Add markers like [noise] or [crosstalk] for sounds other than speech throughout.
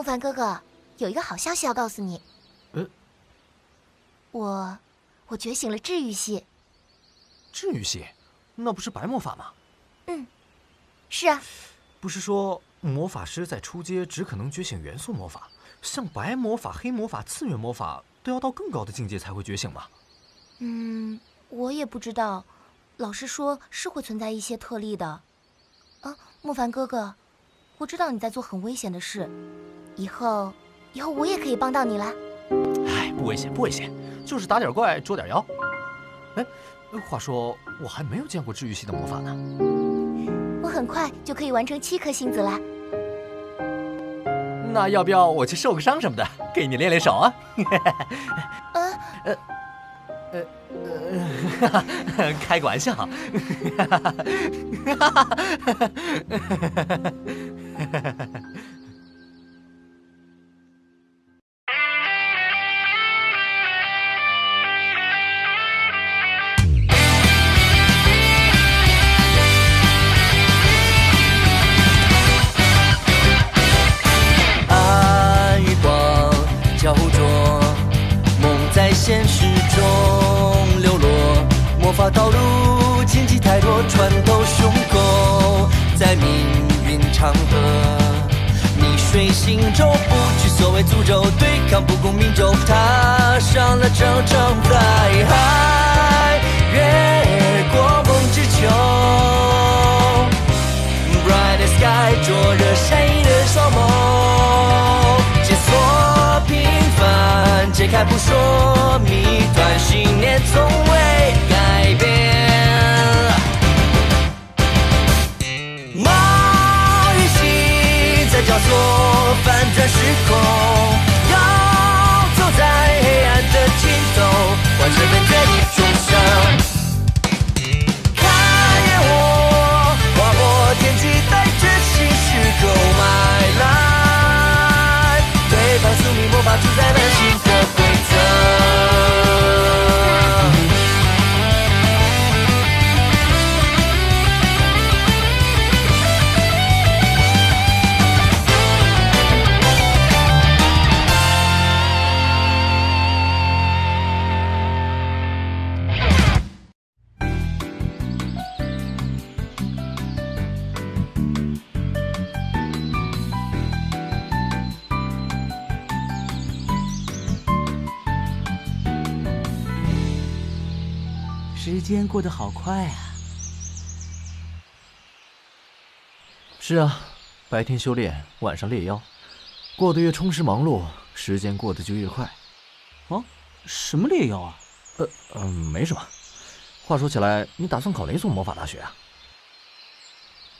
莫凡哥哥，有一个好消息要告诉你。呃，我，我觉醒了治愈系。治愈系？那不是白魔法吗？嗯，是啊。不是说魔法师在初阶只可能觉醒元素魔法，像白魔法、黑魔法、次元魔法都要到更高的境界才会觉醒吗？嗯，我也不知道。老师说是会存在一些特例的。啊，莫凡哥哥，我知道你在做很危险的事，以后，以后我也可以帮到你了。哎，不危险，不危险，就是打点怪，捉点妖。哎，话说我还没有见过治愈系的魔法呢。我很快就可以完成七颗星子了。那要不要我去受个伤什么的，给你练练手啊？呃呃呃，[laughs] 开个玩笑。[laughs] 暗与光交错，梦在现实中流落，魔法道路，荆棘太多，穿破。心中不惧所谓诅咒对抗不公命咒踏上了征程在海越过梦之丘 brighter sky 灼热善意的双眸？解锁平凡解开不说谜团信念从未改变。梦与心在交错的，时空，要走在黑暗的尽头，完成本决你重生。看烟火划破天际，带着心事购买来，对方宿命魔法主宰了心。时间过得好快啊！是啊，白天修炼，晚上猎妖，过得越充实忙碌，时间过得就越快。啊，什么猎妖啊？呃嗯，没什么。话说起来，你打算考哪所魔法大学啊？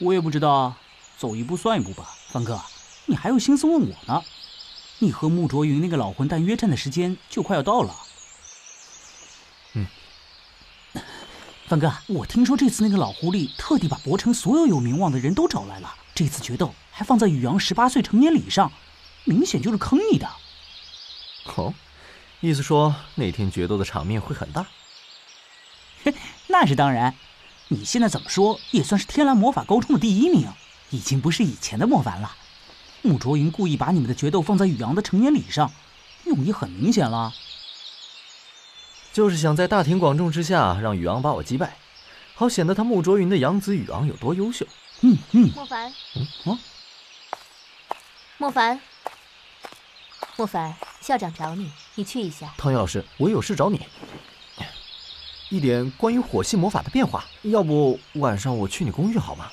我也不知道啊，走一步算一步吧。方哥，你还有心思问我呢？你和穆卓云那个老混蛋约战的时间就快要到了。范哥，我听说这次那个老狐狸特地把博城所有有名望的人都找来了，这次决斗还放在宇阳十八岁成年礼上，明显就是坑你的。哦，意思说那天决斗的场面会很大？嘿，那是当然。你现在怎么说也算是天蓝魔法高中的第一名，已经不是以前的莫凡了。穆卓云故意把你们的决斗放在宇阳的成年礼上，用意很明显了。就是想在大庭广众之下让宇昂把我击败，好显得他穆卓云的养子宇昂有多优秀。嗯嗯。莫凡，嗯啊，莫凡，莫凡，校长找你，你去一下。汤瑶老师，我有事找你，一点关于火系魔法的变化，要不晚上我去你公寓好吗？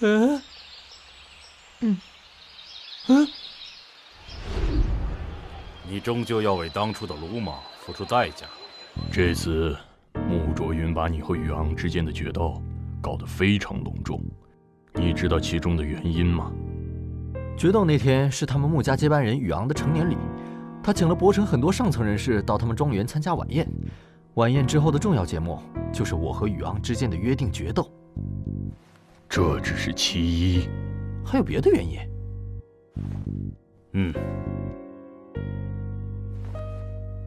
嗯，嗯，嗯。你终究要为当初的鲁莽付出代价。这次，穆卓云把你和宇昂之间的决斗搞得非常隆重，你知道其中的原因吗？决斗那天是他们穆家接班人宇昂的成年礼，他请了博城很多上层人士到他们庄园参加晚宴。晚宴之后的重要节目就是我和宇昂之间的约定决斗。这只是其一，还有别的原因？嗯，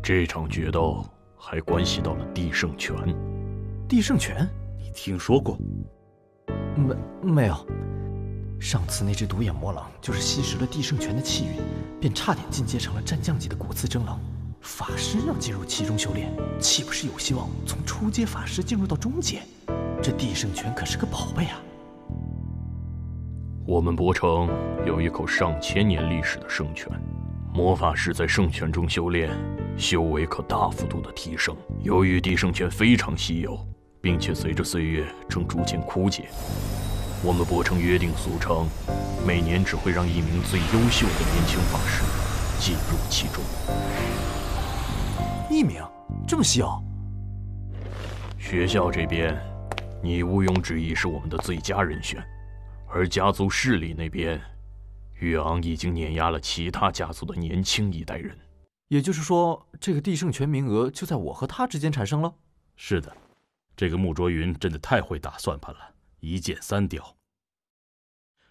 这场决斗。还关系到了帝圣拳，帝圣拳，你听说过？没没有。上次那只独眼魔狼就是吸食了地圣泉的气运，便差点进阶成了战将级的骨刺真狼。法师要进入其中修炼，岂不是有希望从初阶法师进入到中阶？这地圣泉可是个宝贝啊！我们博城有一口上千年历史的圣泉，魔法师在圣泉中修炼，修为可大幅度的提升。由于地圣泉非常稀有，并且随着岁月正逐渐枯竭，我们博成约定俗成，每年只会让一名最优秀的年轻法师进入其中。一名这么稀有？学校这边，你毋庸置疑是我们的最佳人选，而家族势力那边，玉昂已经碾压了其他家族的年轻一代人。也就是说，这个地圣权名额就在我和他之间产生了。是的，这个穆卓云真的太会打算盘了，一箭三雕。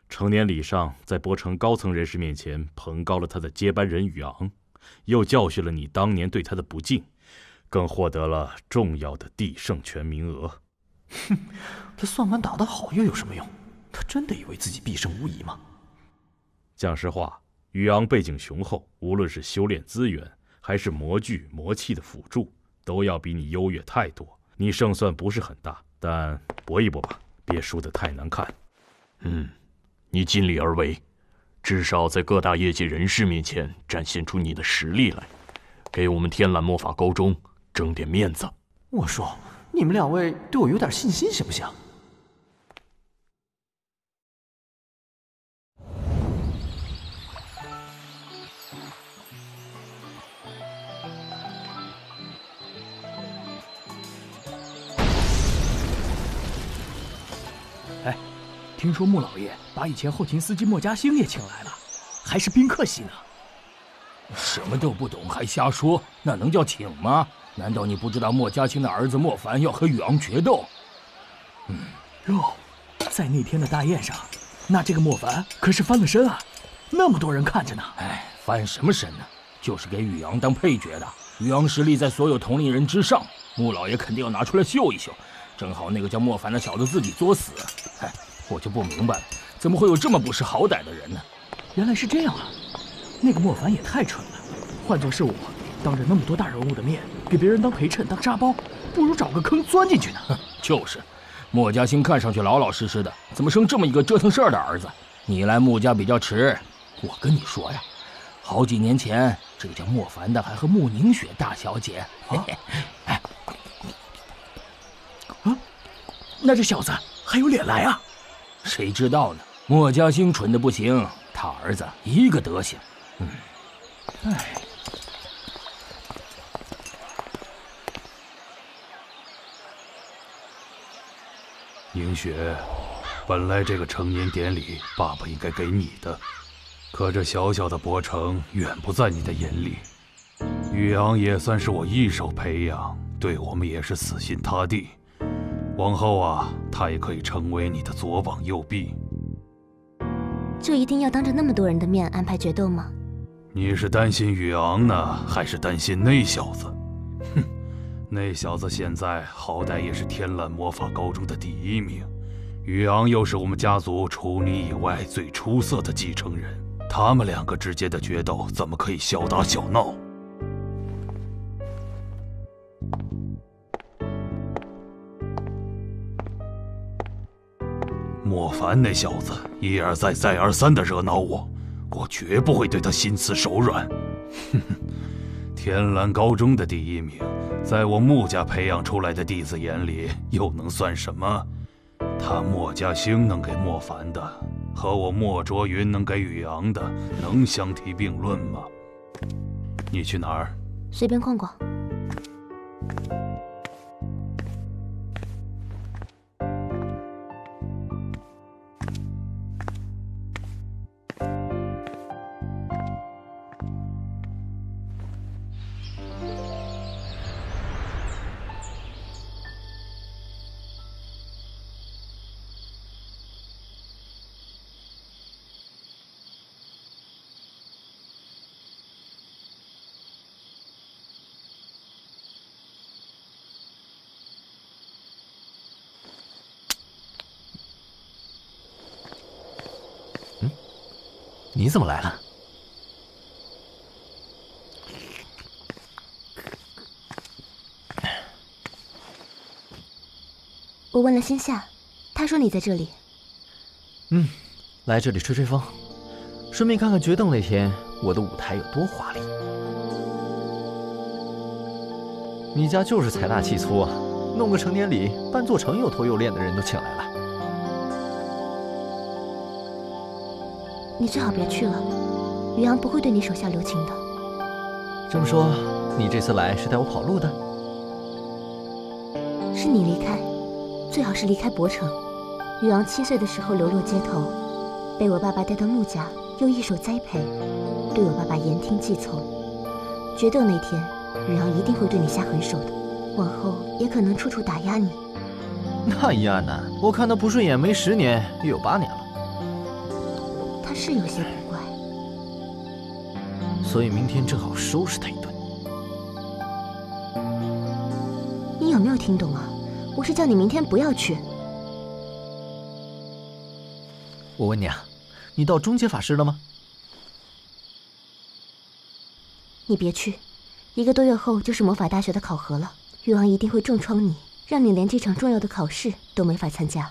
成年礼上，在博城高层人士面前捧高了他的接班人宇昂。又教训了你当年对他的不敬，更获得了重要的地圣权名额。哼，他算盘打得好又有什么用？他真的以为自己必胜无疑吗？讲实话，宇昂背景雄厚，无论是修炼资源，还是魔具魔器的辅助，都要比你优越太多。你胜算不是很大，但搏一搏吧，别输得太难看。嗯，你尽力而为。至少在各大业界人士面前展现出你的实力来，给我们天蓝魔法高中争点面子。我说，你们两位对我有点信心行不行？听说穆老爷把以前后勤司机莫家兴也请来了，还是宾客席呢。什么都不懂还瞎说，那能叫请吗？难道你不知道莫家兴的儿子莫凡要和宇昂决斗？嗯，哟，在那天的大宴上，那这个莫凡可是翻了身啊，那么多人看着呢。哎，翻什么身呢？就是给宇昂当配角的。宇昂实力在所有同龄人之上，穆老爷肯定要拿出来秀一秀。正好那个叫莫凡的小子自己作死，哎。我就不明白了，怎么会有这么不识好歹的人呢？原来是这样啊！那个莫凡也太蠢了。换做是我，当着那么多大人物的面给别人当陪衬、当沙包，不如找个坑钻进去呢。就是，莫家兴看上去老老实实的，怎么生这么一个折腾事儿的儿子？你来穆家比较迟。我跟你说呀，好几年前，这个叫莫凡的还和穆凝雪大小姐……哎，啊，那这小子还有脸来啊？谁知道呢？莫家兴蠢的不行，他儿子一个德行。嗯，哎，宁雪，本来这个成年典礼，爸爸应该给你的，可这小小的博城远不在你的眼里。宇昂也算是我一手培养，对我们也是死心塌地。往后啊，他也可以成为你的左膀右臂。就一定要当着那么多人的面安排决斗吗？你是担心宇昂呢，还是担心那小子？哼，那小子现在好歹也是天蓝魔法高中的第一名，宇昂又是我们家族除你以外最出色的继承人，他们两个之间的决斗怎么可以小打小闹？莫凡那小子一而再、再而三的惹恼我，我绝不会对他心慈手软。哼哼，天蓝高中的第一名，在我穆家培养出来的弟子眼里又能算什么？他莫家兴能给莫凡的，和我莫卓云能给宇昂的，能相提并论吗？你去哪儿？随便逛逛。你怎么来了？我问了星夏，他说你在这里。嗯，来这里吹吹风，顺便看看决斗那天我的舞台有多华丽。你家就是财大气粗啊，弄个成年礼，半座城又头又脸的人都请来了。你最好别去了，于洋不会对你手下留情的。这么说，你这次来是带我跑路的？是你离开，最好是离开博城。于昂七岁的时候流落街头，被我爸爸带到穆家，又一手栽培，对我爸爸言听计从。决斗那天，于昂一定会对你下狠手的，往后也可能处处打压你。那一案呢？我看他不顺眼没十年，也有八年了。他是有些古怪，所以明天正好收拾他一顿。你有没有听懂啊？我是叫你明天不要去。我问你啊，你到中阶法师了吗？你别去，一个多月后就是魔法大学的考核了，玉王一定会重创你，让你连这场重要的考试都没法参加。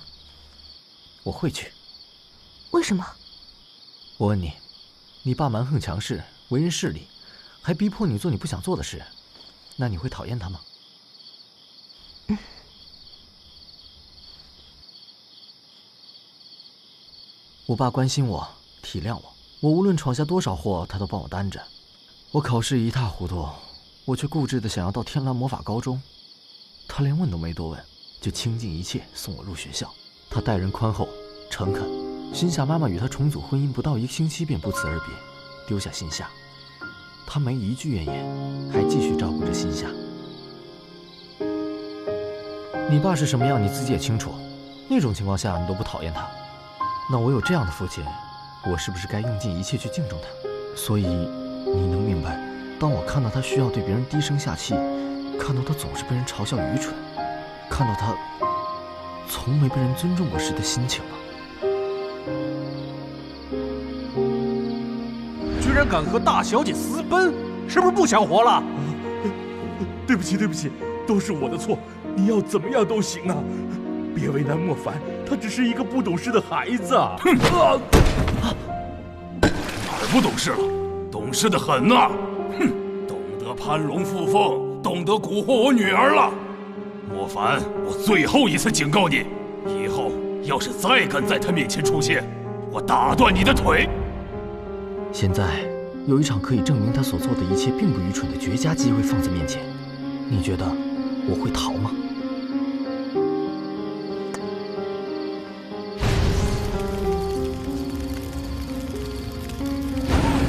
我会去。为什么？我问你，你爸蛮横强势，为人势利，还逼迫你做你不想做的事，那你会讨厌他吗？嗯。[laughs] 我爸关心我，体谅我，我无论闯下多少祸，他都帮我担着。我考试一塌糊涂，我却固执的想要到天蓝魔法高中，他连问都没多问，就倾尽一切送我入学校。他待人宽厚、诚恳。心夏妈妈与他重组婚姻不到一个星期便不辞而别，丢下心夏。他没一句怨言，还继续照顾着心夏。你爸是什么样，你自己也清楚。那种情况下，你都不讨厌他。那我有这样的父亲，我是不是该用尽一切去敬重他？所以，你能明白，当我看到他需要对别人低声下气，看到他总是被人嘲笑愚蠢，看到他从没被人尊重过时的心情吗？居然敢和大小姐私奔，是不是不想活了？对不起，对不起，都是我的错。你要怎么样都行啊，别为难莫凡。他只是一个不懂事的孩子。哼！啊哪儿不懂事了？懂事的很呐！哼！懂得攀龙附凤，懂得蛊惑我女儿了。莫凡，我最后一次警告你，以后要是再敢在他面前出现，我打断你的腿。现在有一场可以证明他所做的一切并不愚蠢的绝佳机会放在面前，你觉得我会逃吗？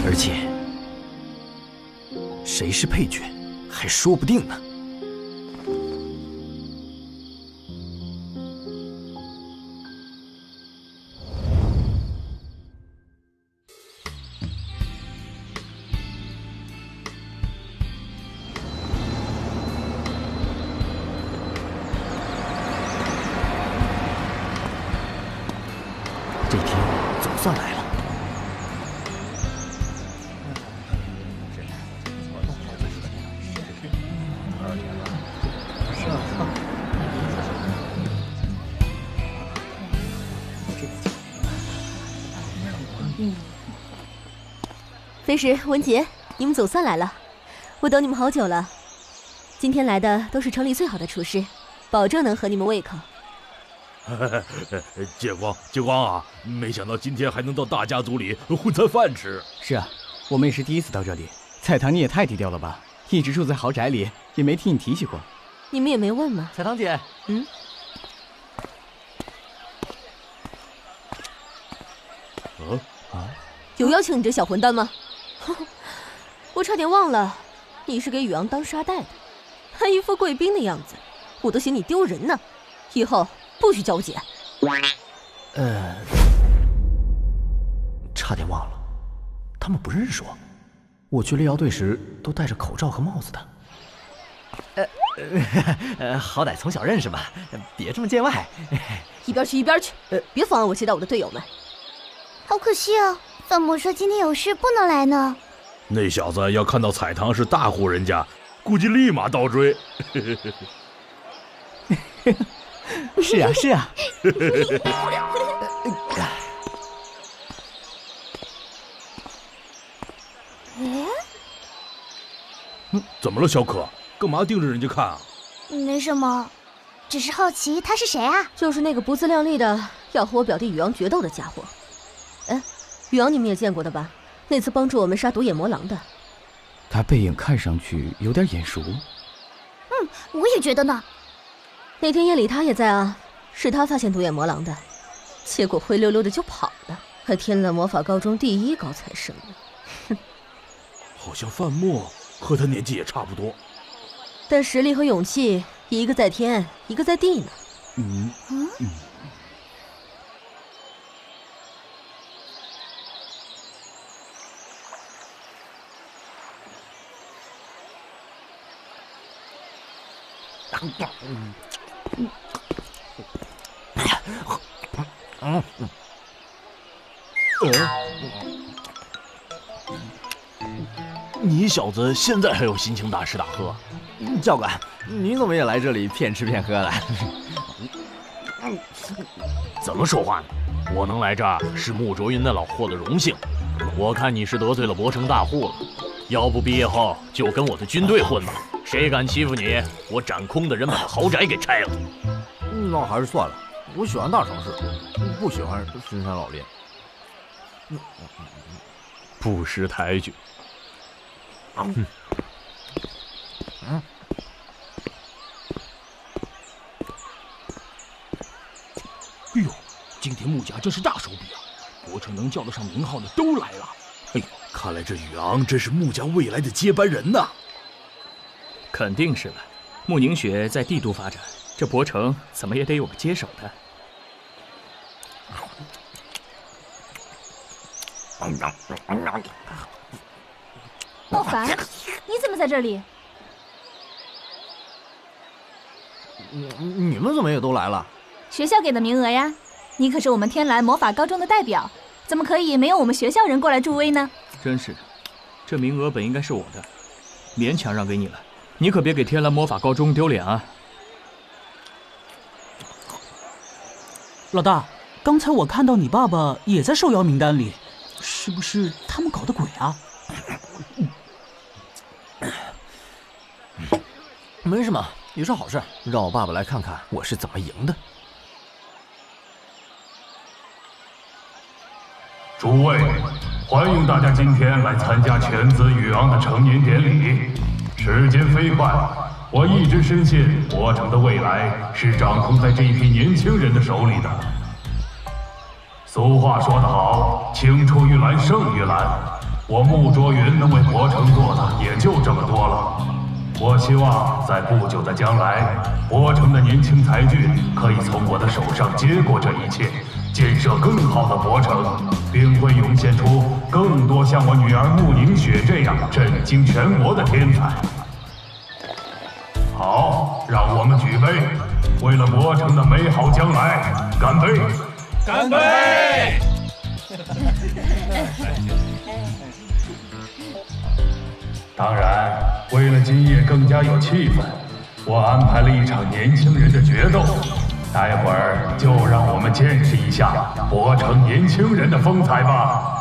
而且，谁是配角，还说不定呢。飞石、文杰，你们总算来了，我等你们好久了。今天来的都是城里最好的厨师，保证能合你们胃口。[laughs] 借光，借光啊！没想到今天还能到大家族里混餐饭吃。是啊，我们也是第一次到这里。彩棠，你也太低调了吧！一直住在豪宅里，也没听你提起过。你们也没问吗？彩棠姐，嗯。啊啊！有邀请你这小混蛋吗？[laughs] 我差点忘了，你是给宇昂当沙袋的，还一副贵宾的样子，我都嫌你丢人呢。以后。不许叫我姐。呃，差点忘了，他们不认识我。我去猎妖队时都戴着口罩和帽子的。呃 [laughs] 呃，好歹从小认识嘛，别这么见外。一边去一边去，别妨碍我接待我的队友们。好可惜啊，怎么说今天有事不能来呢？那小子要看到彩棠是大户人家，估计立马倒追。[laughs] 是啊，是啊。[laughs] 哎，怎么了，小可？干嘛盯着人家看啊？没什么，只是好奇他是谁啊？就是那个不自量力的要和我表弟宇昂决斗的家伙。哎，宇昂你们也见过的吧？那次帮助我们杀独眼魔狼的。他背影看上去有点眼熟。嗯，我也觉得呢。那天夜里他也在啊，是他发现独眼魔狼的，结果灰溜溜的就跑了，还添了魔法高中第一高材生呢。哼，[laughs] 好像范墨和他年纪也差不多，但实力和勇气，一个在天，一个在地呢。嗯嗯。嗯，你小子现在还有心情大吃大喝？教官，你怎么也来这里骗吃骗喝的？怎么说话呢？我能来这儿是穆卓云那老货的荣幸。我看你是得罪了博城大户了，要不毕业后就跟我的军队混吧。谁敢欺负你，我斩空的人把豪宅给拆了。那还是算了，我喜欢大城市，不喜欢深山老林。不识抬举。嗯。嗯。哎呦，今天穆家真是大手笔啊！国城能叫得上名号的都来了。哎呦，看来这宇昂真是穆家未来的接班人呐。肯定是了，慕宁雪在帝都发展，这博城怎么也得有个接手的。莫凡，你怎么在这里？你你们怎么也都来了？学校给的名额呀，你可是我们天蓝魔法高中的代表，怎么可以没有我们学校人过来助威呢？真是的，这名额本应该是我的，勉强让给你了。你可别给天蓝魔法高中丢脸啊！老大，刚才我看到你爸爸也在受邀名单里，是不是他们搞的鬼啊？[coughs] 没什么，也是好事，让我爸爸来看看我是怎么赢的。诸位，欢迎大家今天来参加犬子宇昂的成年典礼。时间飞快，我一直深信博城的未来是掌控在这一批年轻人的手里的。俗话说得好，青出于蓝胜于蓝。我穆卓云能为博城做的也就这么多了。我希望在不久的将来，博城的年轻才俊可以从我的手上接过这一切，建设更好的博城，并会涌现出更多像我女儿穆凝雪这样震惊全国的天才。好，让我们举杯，为了博城的美好将来，干杯！干杯！[laughs] 当然，为了今夜更加有气氛，我安排了一场年轻人的决斗。待会儿就让我们见识一下博城年轻人的风采吧。